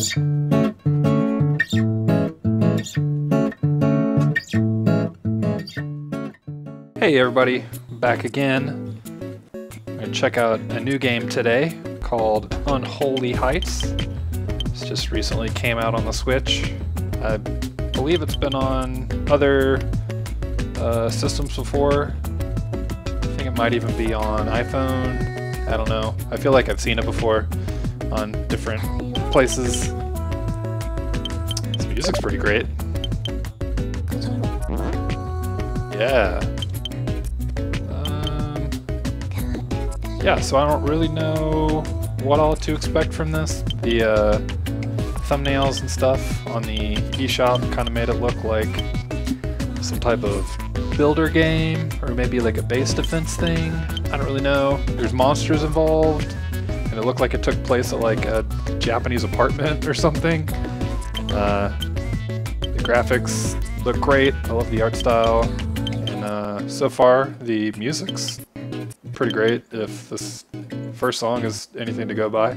Hey everybody, back again. I'm gonna check out a new game today called Unholy Heights. This just recently came out on the Switch. I believe it's been on other uh, systems before. I think it might even be on iPhone. I don't know. I feel like I've seen it before on different places. This music's pretty great. Yeah. Um, yeah, so I don't really know what all to expect from this. The uh, thumbnails and stuff on the eShop kind of made it look like some type of builder game or maybe like a base defense thing. I don't really know. There's monsters involved and it looked like it took place at like a Japanese apartment or something. Uh, the graphics look great. I love the art style. And uh, so far, the music's pretty great if this first song is anything to go by.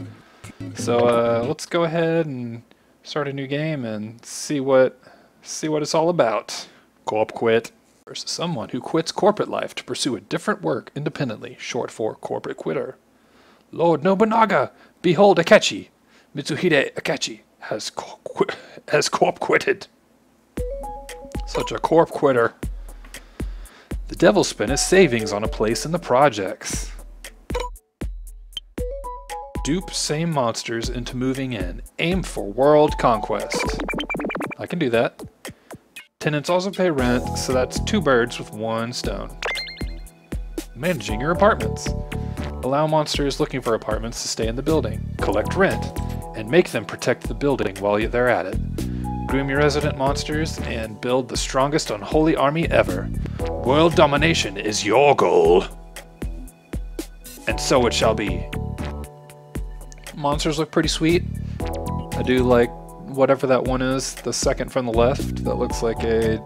So uh, let's go ahead and start a new game and see what see what it's all about. Co-op quit versus someone who quits corporate life to pursue a different work independently, short for corporate quitter. Lord Nobunaga, behold Akechi. Mitsuhide Akechi has co- has co-op quitted. Such a corp quitter. The devil spent his savings on a place in the projects. Dupe same monsters into moving in. Aim for world conquest. I can do that. Tenants also pay rent, so that's two birds with one stone. Managing your apartments. Allow monsters looking for apartments to stay in the building, collect rent, and make them protect the building while they're at it. Groom your resident monsters and build the strongest unholy army ever. World domination is your goal. And so it shall be. Monsters look pretty sweet. I do like whatever that one is, the second from the left, that looks like a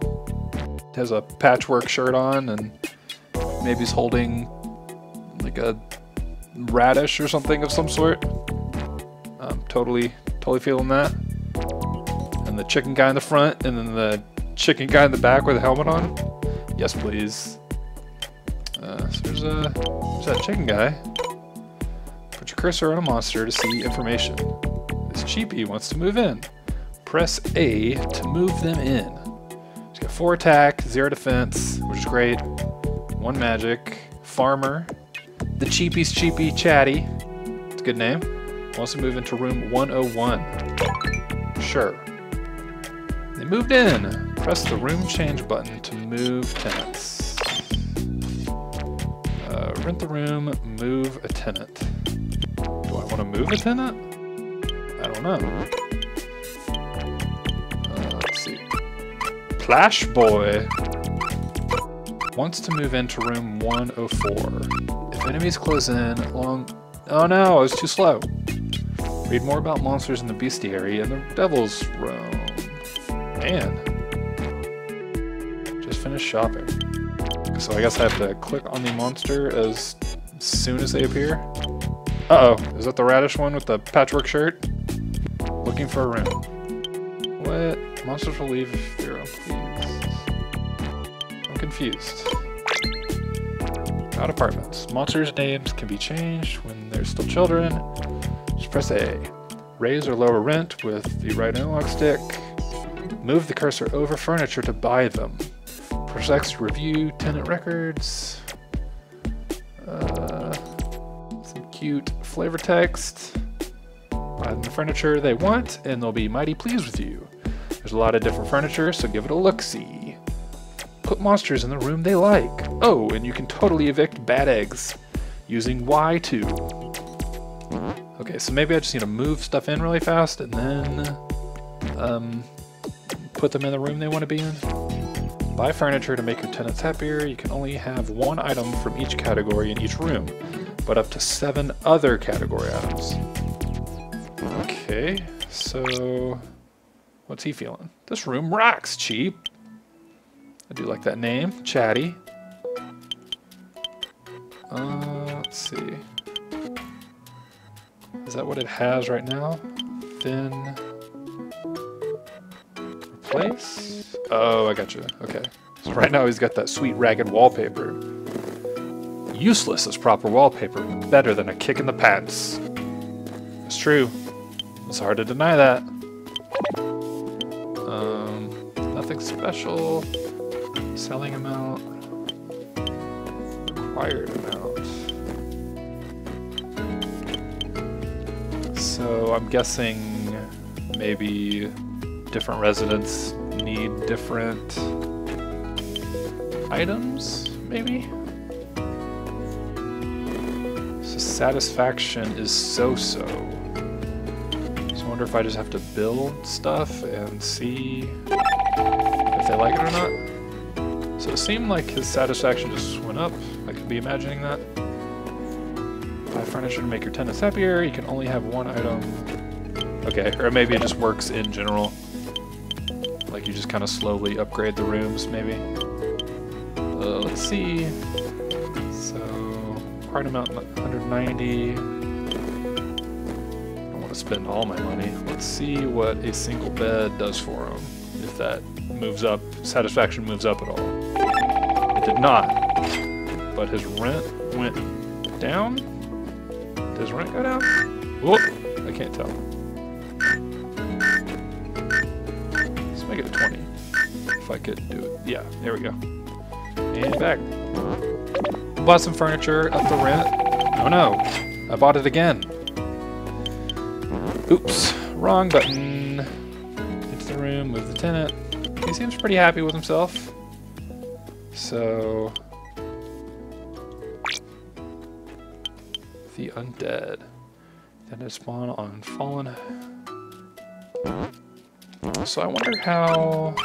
has a patchwork shirt on and maybe he's holding like a radish or something of some sort. Totally, totally feeling that. And the chicken guy in the front, and then the chicken guy in the back with a helmet on. Yes, please. Uh, so there's a there's that chicken guy. Put your cursor on a monster to see information. This cheapie wants to move in. Press A to move them in. He's got four attack, zero defense, which is great. One magic. Farmer. The cheapie's cheapie chatty. It's a good name. Wants to move into room 101. Sure. They moved in. Press the room change button to move tenants. Uh, rent the room, move a tenant. Do I want to move a tenant? I don't know. Uh, let's see. Plash Boy wants to move into room 104. If enemies close in long... Oh no, I was too slow. Read more about monsters in the bestiary and the devil's room. Man. Just finished shopping. So I guess I have to click on the monster as soon as they appear. Uh-oh, is that the radish one with the patchwork shirt? Looking for a room. What? Monsters will leave if they're unpleased. I'm confused. About apartments. Monsters' names can be changed when they're still children. Just press A. Raise or lower rent with the right analog stick. Move the cursor over furniture to buy them. To review tenant records. Uh, some cute flavor text. Buy them the furniture they want, and they'll be mighty pleased with you. There's a lot of different furniture, so give it a look-see. Put monsters in the room they like. Oh, and you can totally evict bad eggs using Y2. Okay, so maybe I just need to move stuff in really fast and then um, put them in the room they want to be in. Buy furniture to make your tenants happier. You can only have one item from each category in each room, but up to seven other category items. Okay, so what's he feeling? This room rocks, cheap. I do like that name, Chatty. Uh, let's see. Is that what it has right now? Then... Replace? Oh, I gotcha. Okay. So right now he's got that sweet ragged wallpaper. Useless as proper wallpaper, better than a kick in the pants. It's true. It's hard to deny that. Um, nothing special. Selling amount. Required amount. So I'm guessing maybe different residents need different items, maybe? So satisfaction is so-so. So I wonder if I just have to build stuff and see if they like it or not. So it seemed like his satisfaction just went up. I could be imagining that. Furniture to make your tenants happier. You can only have one item. Okay, or maybe it just works in general. Like you just kind of slowly upgrade the rooms, maybe. Uh, let's see. So, part amount 190. I don't want to spend all my money. Let's see what a single bed does for him. If that moves up, satisfaction moves up at all. It did not. But his rent went down? Does rent go down? Whoop! I can't tell. Let's make it a 20. If I could do it. Yeah, there we go. And back. Bought some furniture, up the rent. Oh no, I bought it again. Oops, wrong button. Into the room, move the tenant. He seems pretty happy with himself. So... The undead. Then it spawn on fallen. So I wonder how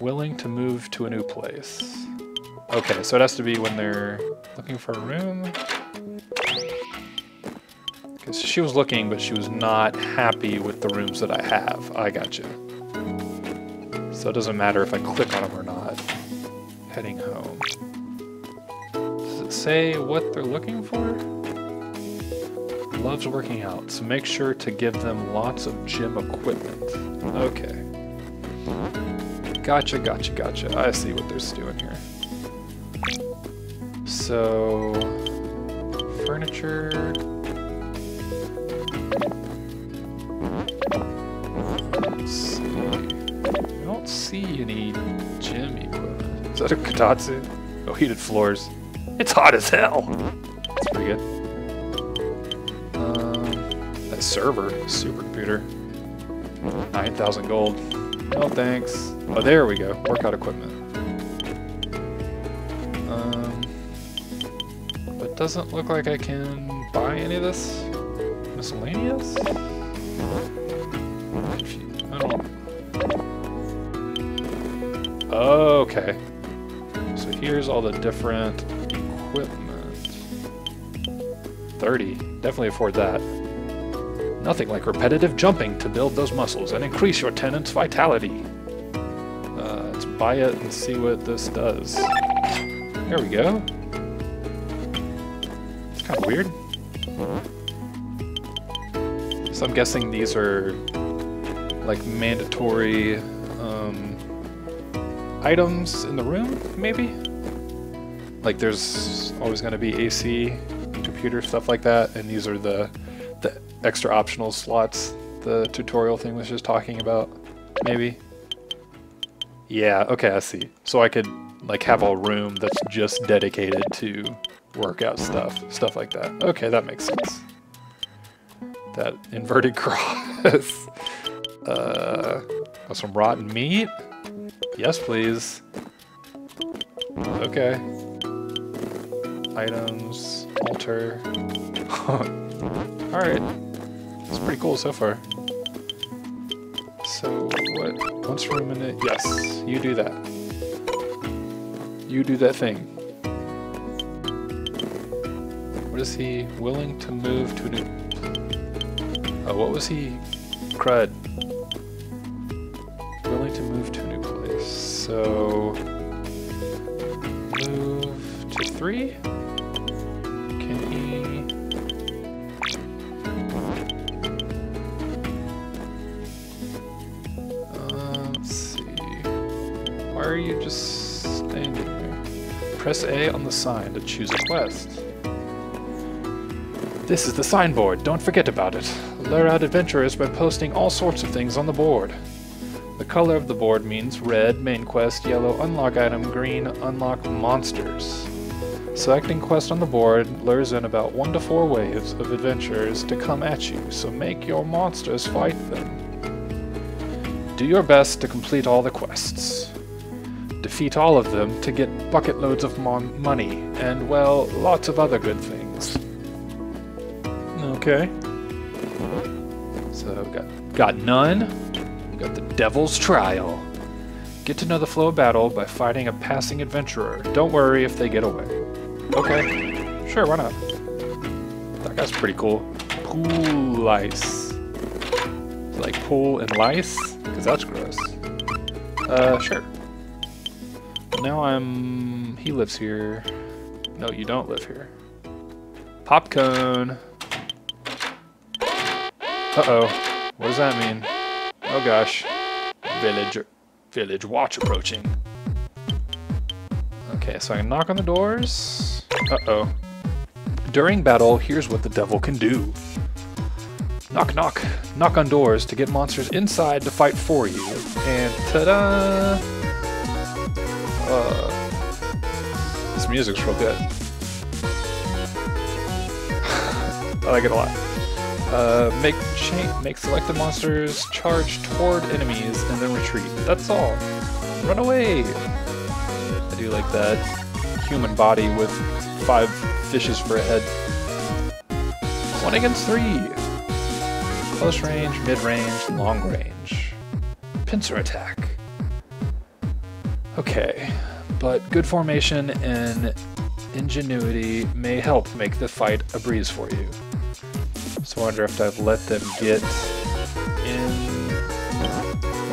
willing to move to a new place. Okay, so it has to be when they're looking for a room. Because she was looking, but she was not happy with the rooms that I have. I got you. So it doesn't matter if I click on them or not. Say what they're looking for? Loves working out, so make sure to give them lots of gym equipment. Okay. Gotcha, gotcha, gotcha. I see what they're doing here. So, furniture. See. I don't see any gym equipment. Is that a Kotatsu? Oh, heated floors. It's hot as hell. That's pretty good. Um, that server, supercomputer. 9,000 gold. No thanks. Oh, there we go. Workout equipment. Um, but doesn't look like I can buy any of this. Miscellaneous? I don't. Okay. So here's all the different 30. Definitely afford that. Nothing like repetitive jumping to build those muscles and increase your tenant's vitality. Uh, let's buy it and see what this does. There we go. It's kind of weird. So I'm guessing these are like mandatory um, items in the room, maybe? Like there's always going to be AC, computer, stuff like that, and these are the, the extra optional slots the tutorial thing was just talking about, maybe? Yeah, okay, I see. So I could like have a room that's just dedicated to workout stuff, stuff like that. Okay, that makes sense. That inverted cross. uh, some rotten meat? Yes, please. Okay. Items, altar. Alright. It's pretty cool so far. So, what? Once room in it? Yes, you do that. You do that thing. What is he willing to move to a new... Oh, what was he? Crud. Willing to move to a new place. So... Move to three? Press A on the sign to choose a quest. This is the signboard. Don't forget about it. Lure out adventurers by posting all sorts of things on the board. The color of the board means red, main quest, yellow, unlock item, green, unlock monsters. Selecting quest on the board lures in about one to four waves of adventurers to come at you, so make your monsters fight them. Do your best to complete all the quests. Defeat all of them to get bucket loads of mon money, and well, lots of other good things. Okay. So, got, got none. We got the Devil's Trial. Get to know the flow of battle by fighting a passing adventurer. Don't worry if they get away. Okay. Sure, why not? That guy's pretty cool. Pool lice. Like pool and lice? Because that's gross. Uh, sure. Now I'm... He lives here. No, you don't live here. Popcone. Uh-oh. What does that mean? Oh gosh. Village... Village watch approaching. Okay, so I can knock on the doors. Uh-oh. During battle, here's what the devil can do. Knock, knock. Knock on doors to get monsters inside to fight for you. And ta-da! Uh, this music's real good. I like it a lot. Uh, make make selected monsters charge toward enemies and then retreat. That's all. Run away! I do like that human body with five fishes for a head. One against three! Close range, mid-range, long range. Pincer attack. Okay, but good formation and ingenuity may help make the fight a breeze for you. So I wonder if I've let them get in,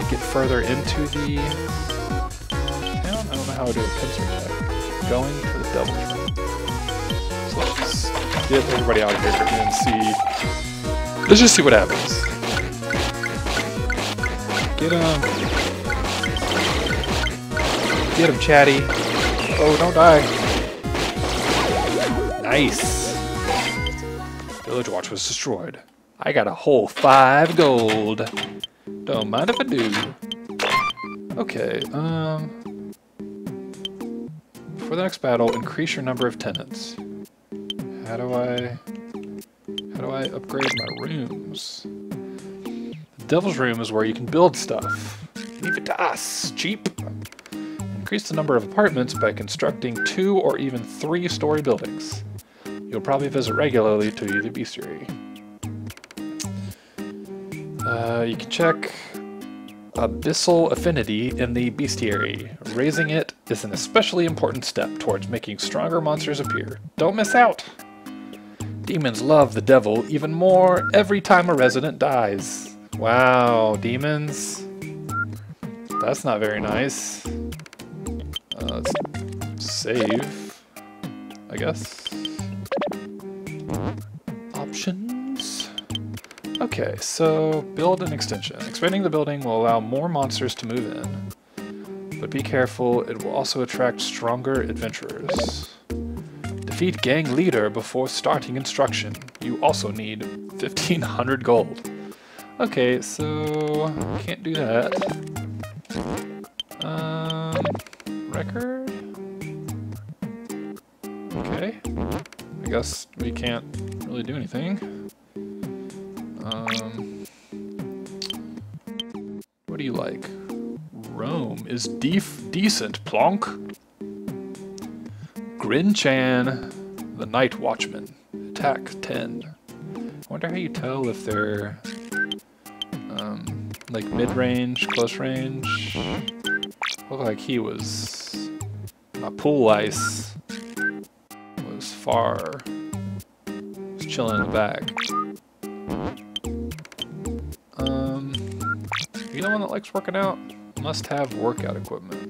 get further into the town? I don't know how to do a pincer attack. Going to the double. So let's get everybody out of here and see. Let's just see what happens. Get him. Get him, Chatty. Oh, don't die. Nice. Village Watch was destroyed. I got a whole five gold. Don't mind if I do. Okay, um... For the next battle, increase your number of tenants. How do I... How do I upgrade my rooms? The Devil's Room is where you can build stuff. Leave it to us! Cheap! Increase the number of apartments by constructing two or even three story buildings. You'll probably visit regularly to the bestiary. Uh, you can check Abyssal Affinity in the bestiary. Raising it is an especially important step towards making stronger monsters appear. Don't miss out! Demons love the devil even more every time a resident dies. Wow, demons. That's not very nice. Uh, save, I guess options. Okay, so build an extension. Expanding the building will allow more monsters to move in. But be careful, it will also attract stronger adventurers. Defeat gang leader before starting construction. You also need 1500 gold. Okay, so can't do that. Um, record? Okay. I guess we can't really do anything. Um, what do you like? Rome is def decent, Plonk. Grin-chan, the Night Watchman. Attack 10. I wonder how you tell if they're um, like mid-range, close range. Looked like he was my pool ice was far was chilling in the back. Um, you the one that likes working out? Must have workout equipment.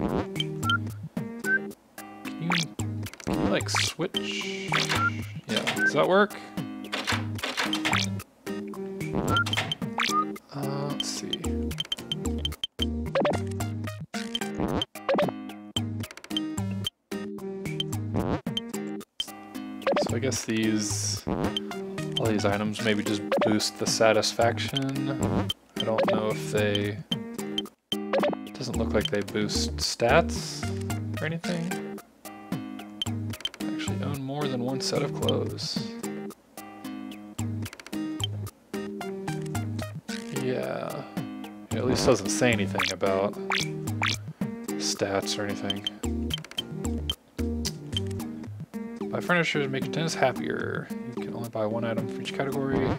Can you, can you like switch? Yeah, does that work? These all these items maybe just boost the satisfaction. I don't know if they doesn't look like they boost stats or anything. Actually own more than one set of clothes. Yeah. It at least doesn't say anything about stats or anything. Buy furniture to make your tenants happier. You can only buy one item for each category.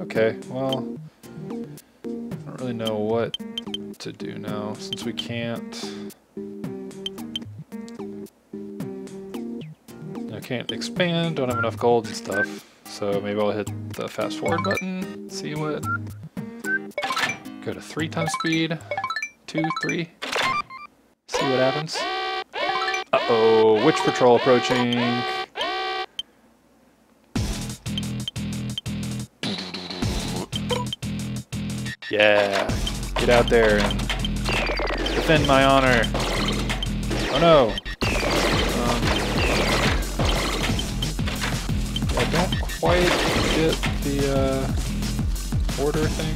Okay, well, I don't really know what to do now since we can't. I can't expand, don't have enough gold and stuff. So maybe I'll hit the fast forward button, see what. Go to three times speed, two, three. See what happens. Uh-oh, witch patrol approaching. Yeah, get out there and defend my honor. Oh no. Um, I don't quite get the uh, order thing.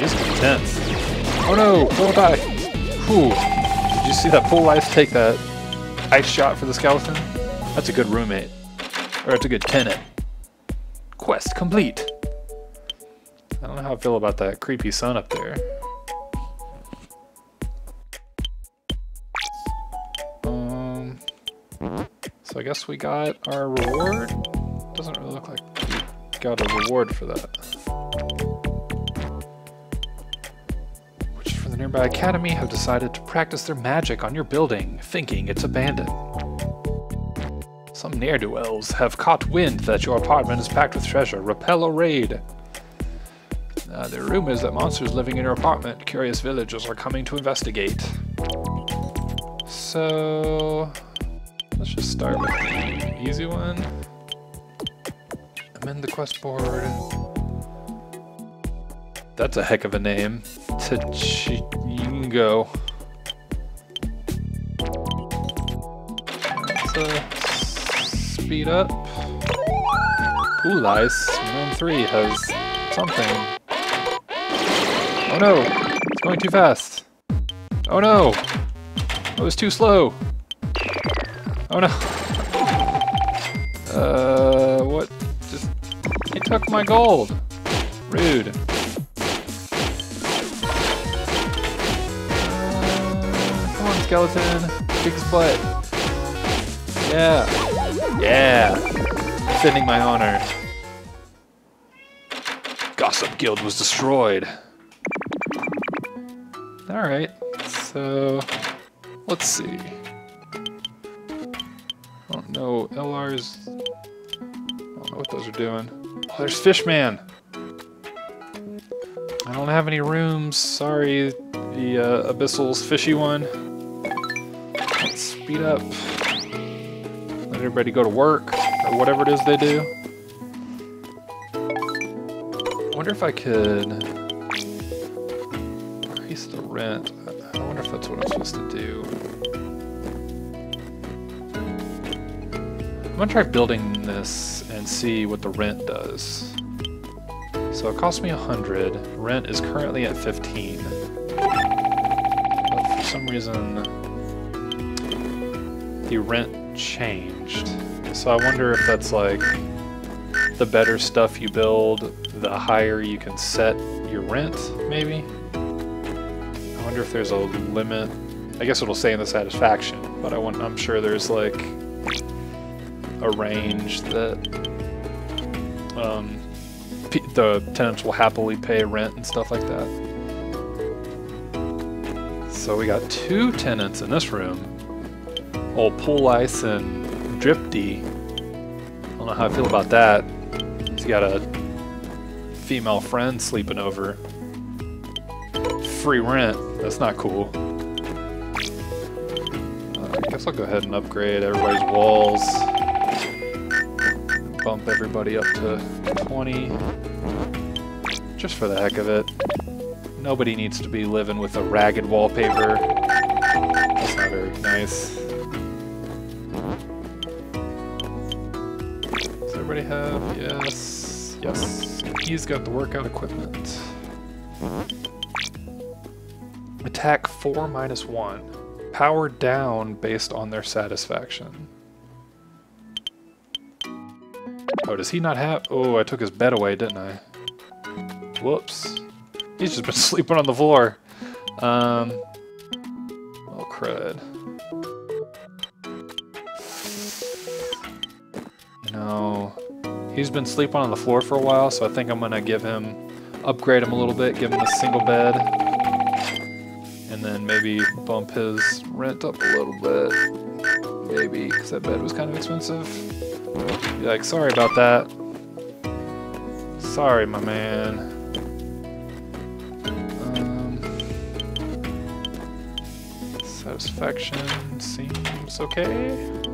Just intense. Oh no, don't die. Whew. Did you see that full life take that ice shot for the skeleton? That's a good roommate. Or it's a good tenant. Quest complete. I don't know how I feel about that creepy sun up there. Um, so I guess we got our reward. Doesn't really look like we got a reward for that. The nearby academy have decided to practice their magic on your building, thinking it's abandoned. Some ne'er-do-wells have caught wind that your apartment is packed with treasure. Repel a raid. Uh, there are rumors that monsters living in your apartment, curious villagers, are coming to investigate. So... Let's just start with the easy one. Amend the quest board. That's a heck of a name. Tachingo. Let's uh, speed up. Ooh, Lice. Room 3 has something. Oh no! It's going too fast. Oh no! It was too slow. Oh no. Uh, what? Just, he took my gold. Rude. Skeleton. Kick his butt. Yeah. Yeah. Sending my honor. Gossip Guild was destroyed. Alright, so let's see. I don't know, LR's. I don't know what those are doing. Oh, there's Fishman! I don't have any rooms, sorry, the uh, Abyssal's fishy one. Speed up. Let everybody go to work, or whatever it is they do. I wonder if I could increase the rent. I wonder if that's what I'm supposed to do. I'm gonna try building this and see what the rent does. So it cost me 100. Rent is currently at 15. But for some reason, the rent changed. So I wonder if that's like the better stuff you build, the higher you can set your rent, maybe? I wonder if there's a limit. I guess it'll say in the satisfaction, but I want, I'm sure there's like a range that um, the tenants will happily pay rent and stuff like that. So we got two tenants in this room. Old Pool Ice and Dripty. I don't know how I feel about that. He's got a female friend sleeping over. Free rent. That's not cool. Uh, I guess I'll go ahead and upgrade everybody's walls. Bump everybody up to 20. Just for the heck of it. Nobody needs to be living with a ragged wallpaper. That's not very nice. Have? Yes. Yes. He's got the workout equipment. Attack 4 minus 1. Power down based on their satisfaction. Oh, does he not have... Oh, I took his bed away, didn't I? Whoops. He's just been sleeping on the floor. Um... Oh, crud. He's been sleeping on the floor for a while, so I think I'm gonna give him... Upgrade him a little bit, give him a single bed. And then maybe bump his rent up a little bit. Maybe, because that bed was kind of expensive. Be like, sorry about that. Sorry, my man. Um, satisfaction seems okay.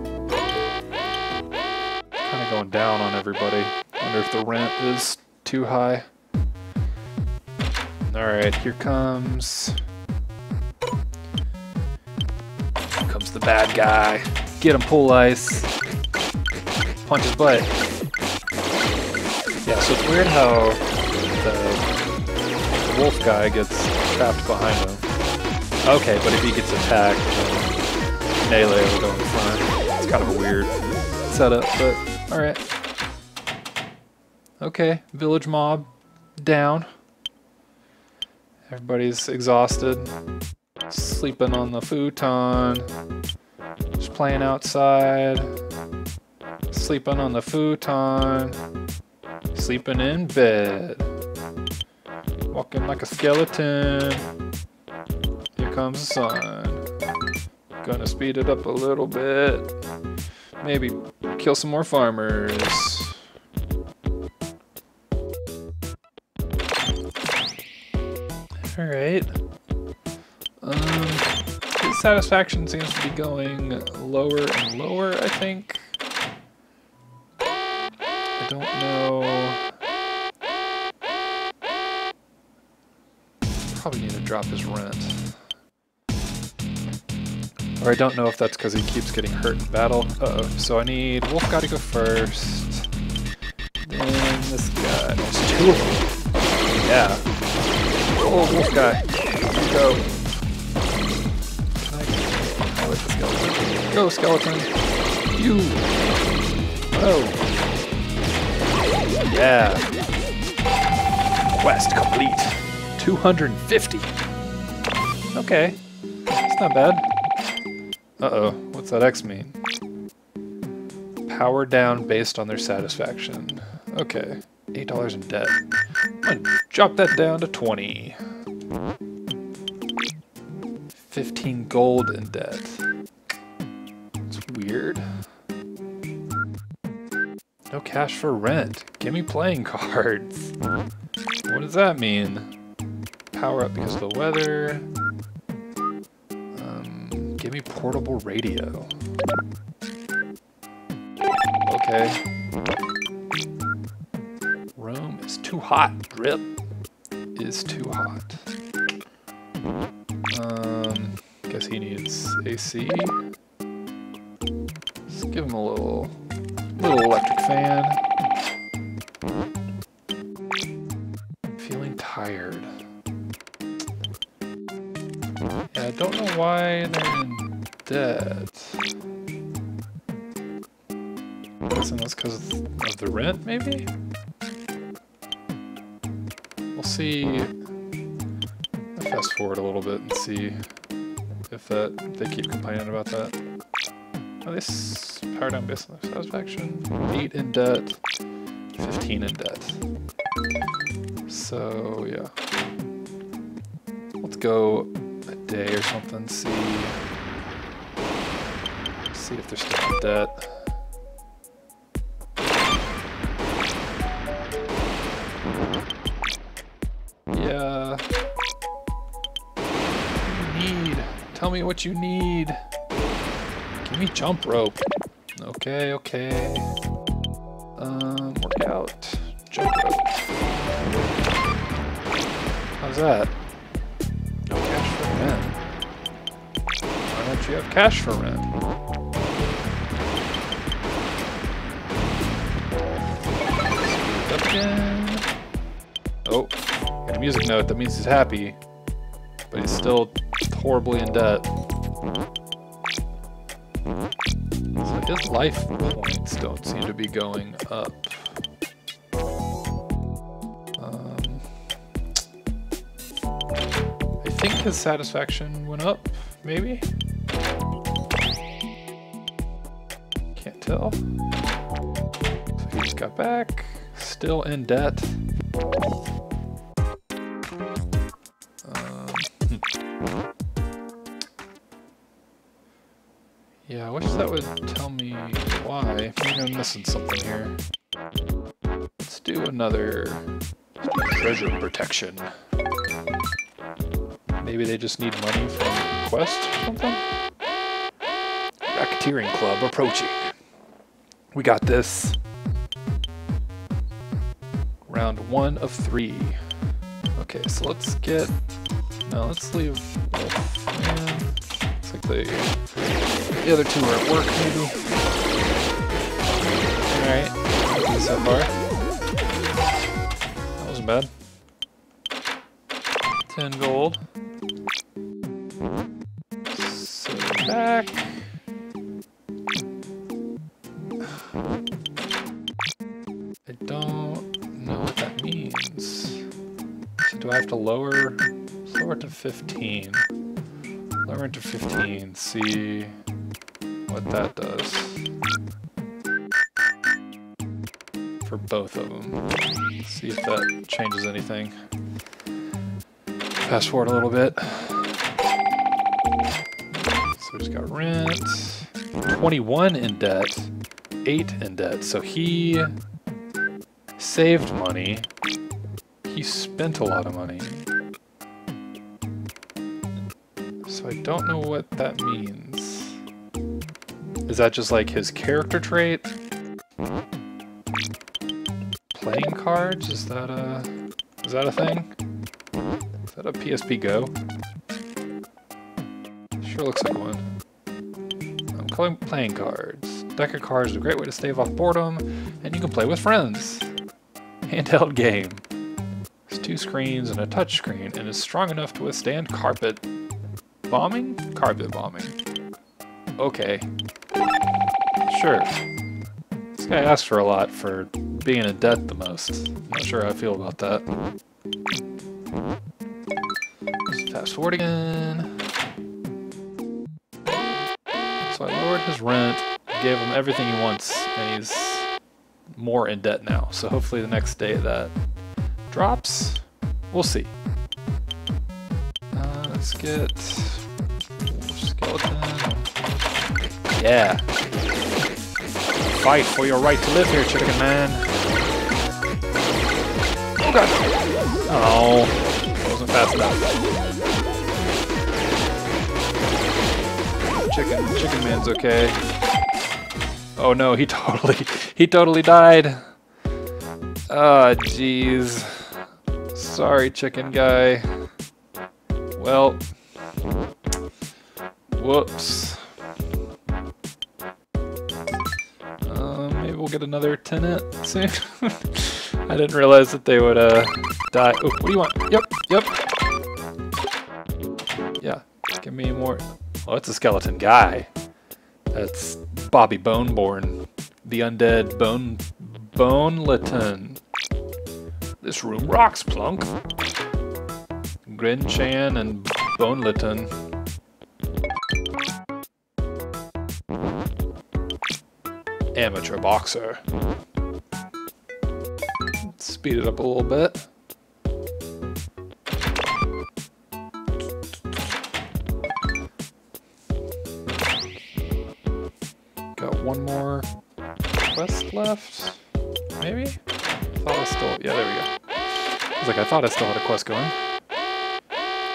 Going down on everybody. Wonder if the rent is too high. Alright, here comes... Here comes the bad guy. Get him, pull ice punch his butt. Yeah, so it's weird how the, wolf guy gets trapped behind him. Okay, but if he gets attacked, Melee will go in front. It's kind of a weird setup, but alright. Okay, village mob down. Everybody's exhausted. Sleeping on the futon. Just playing outside sleeping on the futon, sleeping in bed, walking like a skeleton. Here comes the sun. Gonna speed it up a little bit. Maybe kill some more farmers. Alright. Um, satisfaction seems to be going lower and lower, I think I don't know. Probably need to drop his rent. Or I don't know if that's because he keeps getting hurt in battle. Uh oh So I need Wolf to go first. Then this guy. There's two of them. Yeah. Oh, Wolf guy. Go. I, the skeleton. Go, skeleton. You. Oh. Yeah. Quest complete. 250. Okay. It's not bad. Uh-oh. What's that X mean? Power down based on their satisfaction. Okay. $8 in debt. I'm gonna drop that down to 20. 15 gold in debt. It's weird. No cash for rent. Give me playing cards. What does that mean? Power up because of the weather. Portable radio. Okay. Rome is too hot. Drip is too hot. Um, guess he needs AC. Let's give him a Little I'm guessing that's because of the rent, maybe? We'll see. I'll fast forward a little bit and see if that they keep complaining about that. Oh, this power down based on satisfaction. 8 in debt, 15 in debt. So, yeah. Let's go a day or something, see see if they're still in debt. Me what you need. Give me jump rope. Okay, okay. Um, workout. Jump rope. How's that? No cash for men. Why Don't you have cash for rent? Oh, got a music note. That means he's happy, but he's still horribly in debt. So his life points don't seem to be going up. Um, I think his satisfaction went up, maybe? Can't tell. So he just got back, still in debt. Missing something here. Let's do another treasure protection. Maybe they just need money from Quest or something? Racketeering Club approaching. We got this. Round one of three. Okay, so let's get... No, let's leave Wolfman. Looks like they... The other two are at work, maybe. Alright, so far. That wasn't bad. 10 gold. So back. I don't know what that means. So do I have to lower, lower it to 15? Lower it to 15, see what that does. Both of them. See if that changes anything. Fast forward a little bit. So we just got rent. 21 in debt. 8 in debt. So he saved money. He spent a lot of money. So I don't know what that means. Is that just like his character trait? Cards? Is that a is that a thing? Is that a PSP Go? Sure looks like one. I'm calling playing cards. Deck of cards is a great way to stave off boredom, and you can play with friends. Handheld game. It's two screens and a touch screen, and is strong enough to withstand carpet bombing? Carpet bombing. Okay. Sure. This guy asks for a lot for being in debt the most. Not sure how I feel about that. Fast forward again. So I lowered his rent, gave him everything he wants, and he's more in debt now. So hopefully the next day that drops. We'll see. Uh, let's get skeleton. Yeah. Fight for your right to live here, chicken man. Oh god. Oh, wasn't fast enough. Chicken, chicken man's okay. Oh no, he totally, he totally died. Ah, oh, jeez. Sorry, chicken guy. Well, whoops. Uh, maybe we'll get another tenant soon. I didn't realize that they would uh, die. Oh, what do you want? Yep, yep. Yeah, give me more. Oh, it's a skeleton guy. That's Bobby Boneborn, the undead Bone Boneleton. This room rocks, Plunk. Grinchan and Boneleton. Amateur boxer. Speed it up a little bit. Got one more quest left, maybe? Thought I still, yeah, there we go. I was like, I thought I still had a quest going.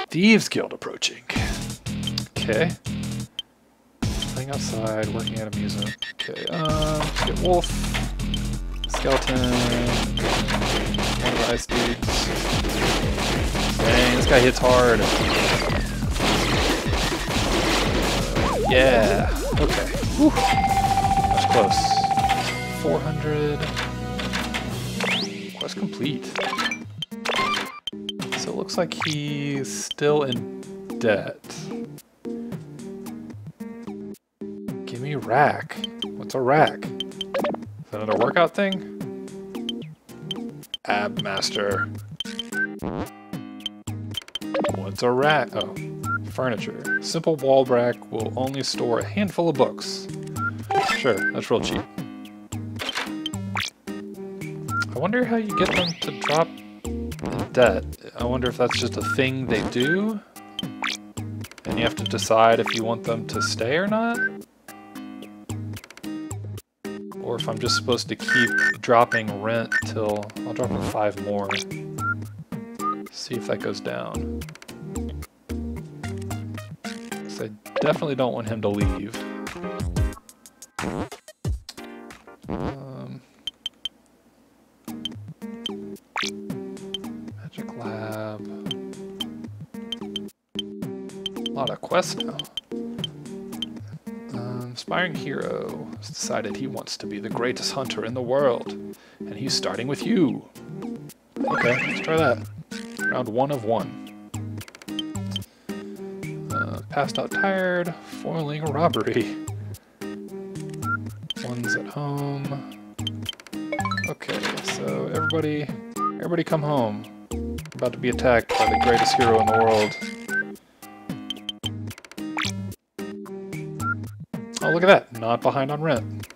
Thieves Guild approaching. Okay. Playing outside, working at a museum. Okay, um, let's get Wolf, Skeleton, one of the ice dudes. Dang, this guy hits hard. Yeah. Okay. Whew. That's close. 400. Quest complete. So it looks like he's still in debt. Give me rack. What's a rack? Is that another workout thing? Ab Master. What's a rack? Oh, furniture. Simple wall rack will only store a handful of books. Sure, that's real cheap. I wonder how you get them to drop debt. I wonder if that's just a thing they do? And you have to decide if you want them to stay or not? Or if I'm just supposed to keep dropping rent till... I'll drop them five more. See if that goes down. I definitely don't want him to leave. Um, Magic Lab. A lot of quests now. Aspiring Hero has decided he wants to be the greatest hunter in the world, and he's starting with you. Okay, let's try that. Round one of one. Uh, passed out tired, foiling a robbery. One's at home. Okay, so everybody, everybody come home. About to be attacked by the greatest hero in the world. Look at that. Not behind on rent.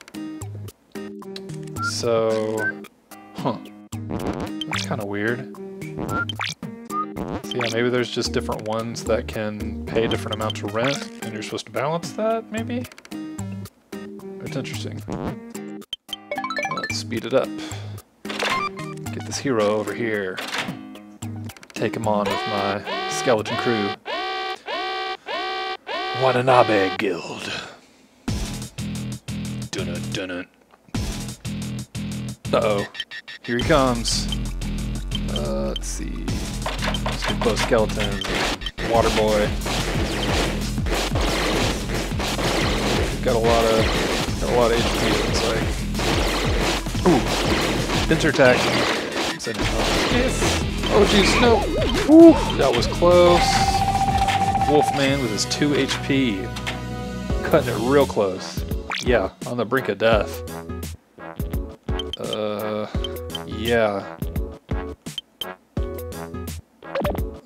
So, huh. That's kind of weird. So yeah, maybe there's just different ones that can pay different amounts of rent, and you're supposed to balance that, maybe? It's interesting. Let's speed it up. Get this hero over here. Take him on with my skeleton crew. Watanabe Guild. Uh-oh. Here he comes. Uh, let's see. Super skeletons. Water boy. Got a lot of got a lot of HP. It's like. Ooh. Pincer attack. Oh jeez, no. Ooh, that was close. Wolfman with his 2 HP. Cutting it real close. Yeah, on the brink of death. Yeah.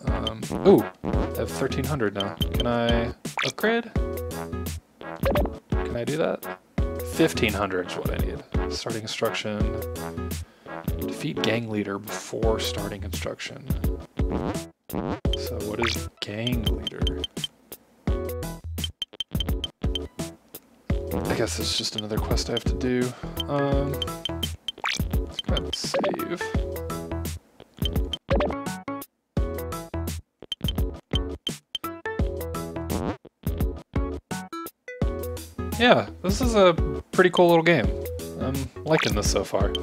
Um, ooh, I have 1300 now. Can I upgrade? Can I do that? 1500 is what I need. Starting instruction. Defeat gang leader before starting construction. So what is gang leader? I guess it's just another quest I have to do. Um, save. Yeah, this is a pretty cool little game. I'm liking this so far.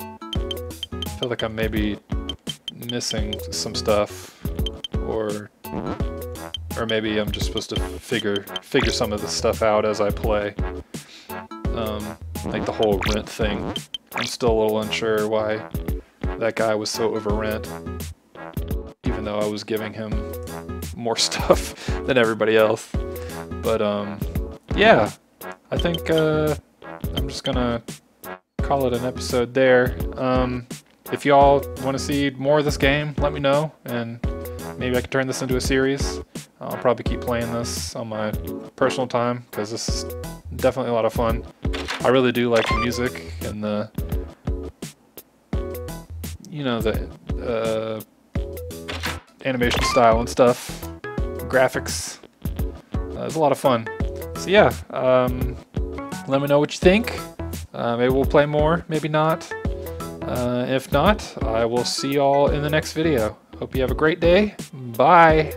I feel like I'm maybe missing some stuff, or or maybe I'm just supposed to figure figure some of this stuff out as I play. Um, like the whole rent thing. I'm still a little unsure why that guy was so over rent, even though I was giving him more stuff than everybody else. But um, yeah, I think uh, I'm just gonna call it an episode there. Um, if y'all want to see more of this game, let me know, and maybe I can turn this into a series. I'll probably keep playing this on my personal time because this is definitely a lot of fun. I really do like the music and the, you know, the uh, animation style and stuff, graphics. Uh, it's a lot of fun. So yeah, um, let me know what you think. Uh, maybe we'll play more, maybe not. Uh, if not, I will see y'all in the next video. Hope you have a great day. Bye.